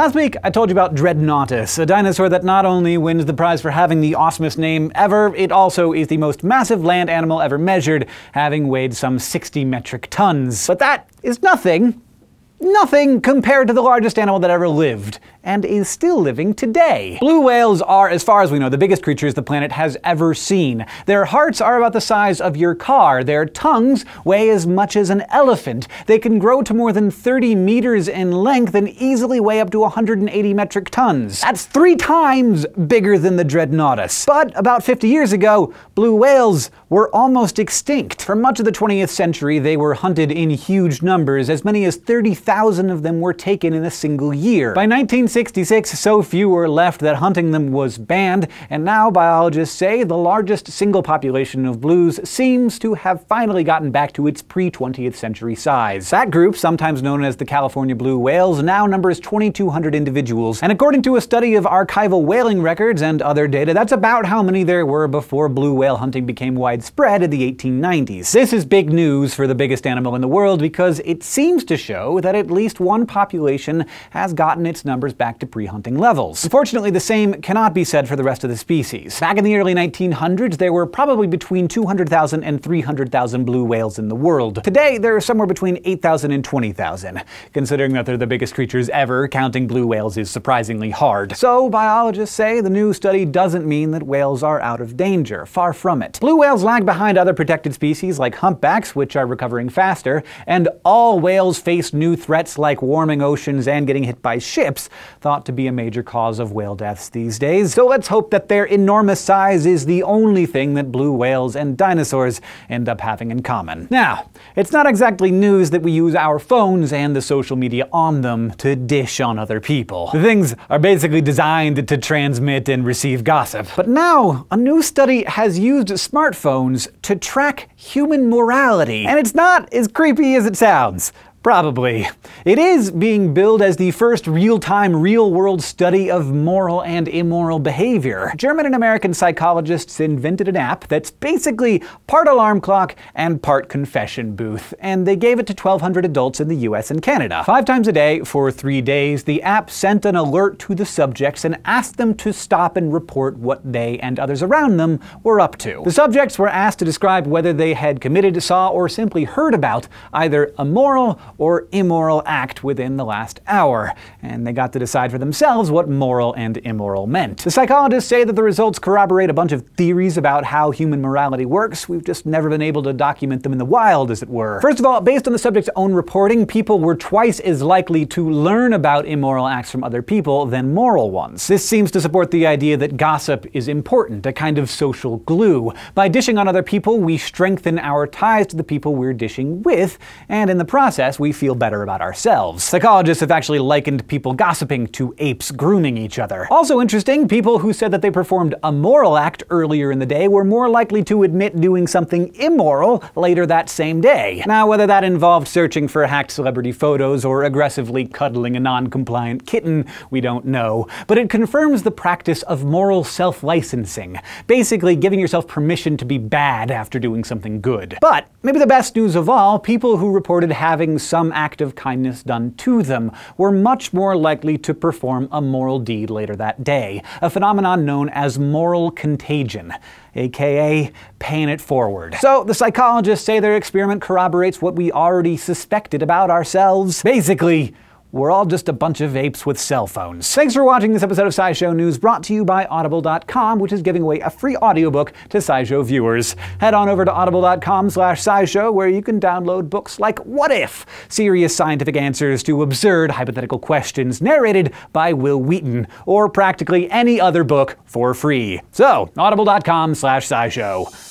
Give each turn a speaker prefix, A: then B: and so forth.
A: Last week, I told you about Dreadnoughtus, a dinosaur that not only wins the prize for having the awesomest name ever, it also is the most massive land animal ever measured, having weighed some 60 metric tons. But that is nothing Nothing compared to the largest animal that ever lived, and is still living today. Blue whales are, as far as we know, the biggest creatures the planet has ever seen. Their hearts are about the size of your car. Their tongues weigh as much as an elephant. They can grow to more than 30 meters in length and easily weigh up to 180 metric tons. That's three times bigger than the Dreadnoughtus. But about 50 years ago, blue whales were almost extinct. For much of the 20th century, they were hunted in huge numbers, as many as 30,000 thousand of them were taken in a single year. By 1966, so few were left that hunting them was banned, and now biologists say the largest single population of blues seems to have finally gotten back to its pre-20th century size. That group, sometimes known as the California blue whales, now numbers 2,200 individuals, and according to a study of archival whaling records and other data, that's about how many there were before blue whale hunting became widespread in the 1890s. This is big news for the biggest animal in the world because it seems to show that at least one population has gotten its numbers back to pre-hunting levels. Unfortunately, the same cannot be said for the rest of the species. Back in the early 1900s, there were probably between 200,000 and 300,000 blue whales in the world. Today, there are somewhere between 8,000 and 20,000. Considering that they're the biggest creatures ever, counting blue whales is surprisingly hard. So, biologists say the new study doesn't mean that whales are out of danger. Far from it. Blue whales lag behind other protected species like humpbacks, which are recovering faster, and all whales face new threats threats like warming oceans and getting hit by ships, thought to be a major cause of whale deaths these days. So let's hope that their enormous size is the only thing that blue whales and dinosaurs end up having in common. Now, it's not exactly news that we use our phones and the social media on them to dish on other people. The things are basically designed to transmit and receive gossip. But now, a new study has used smartphones to track human morality. And it's not as creepy as it sounds. Probably. It is being billed as the first real-time, real-world study of moral and immoral behavior. German and American psychologists invented an app that's basically part alarm clock and part confession booth, and they gave it to 1,200 adults in the US and Canada. Five times a day, for three days, the app sent an alert to the subjects and asked them to stop and report what they and others around them were up to. The subjects were asked to describe whether they had committed, saw, or simply heard about either immoral or immoral act within the last hour, and they got to decide for themselves what moral and immoral meant. The psychologists say that the results corroborate a bunch of theories about how human morality works. We've just never been able to document them in the wild, as it were. First of all, based on the subject's own reporting, people were twice as likely to learn about immoral acts from other people than moral ones. This seems to support the idea that gossip is important, a kind of social glue. By dishing on other people, we strengthen our ties to the people we're dishing with, and in the process, we feel better about ourselves. Psychologists have actually likened people gossiping to apes grooming each other. Also interesting, people who said that they performed a moral act earlier in the day were more likely to admit doing something immoral later that same day. Now, whether that involved searching for hacked celebrity photos or aggressively cuddling a non-compliant kitten, we don't know. But it confirms the practice of moral self-licensing, basically giving yourself permission to be bad after doing something good. But maybe the best news of all, people who reported having some act of kindness done to them were much more likely to perform a moral deed later that day, a phenomenon known as moral contagion aka paying it forward. So the psychologists say their experiment corroborates what we already suspected about ourselves. Basically, we're all just a bunch of apes with cell phones. Thanks for watching this episode of SciShow News brought to you by Audible.com, which is giving away a free audiobook to SciShow viewers. Head on over to audible.com slash SciShow where you can download books like What If? Serious scientific answers to absurd hypothetical questions narrated by Wil Wheaton, or practically any other book for free. So, audible.com slash SciShow.